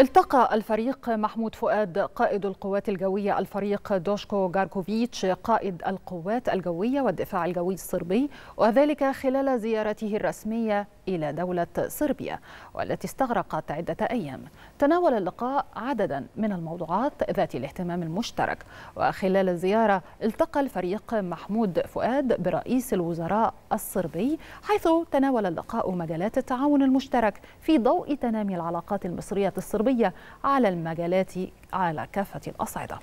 التقى الفريق محمود فؤاد قائد القوات الجوية الفريق دوشكو جاركوفيتش قائد القوات الجوية والدفاع الجوي الصربي وذلك خلال زيارته الرسمية إلى دولة صربيا والتي استغرقت عدة أيام. تناول اللقاء عددا من الموضوعات ذات الاهتمام المشترك وخلال الزيارة التقى الفريق محمود فؤاد برئيس الوزراء الصربي حيث تناول اللقاء مجالات التعاون المشترك في ضوء تنامي العلاقات المصرية الصربية على المجالات على كافة الأصعدة.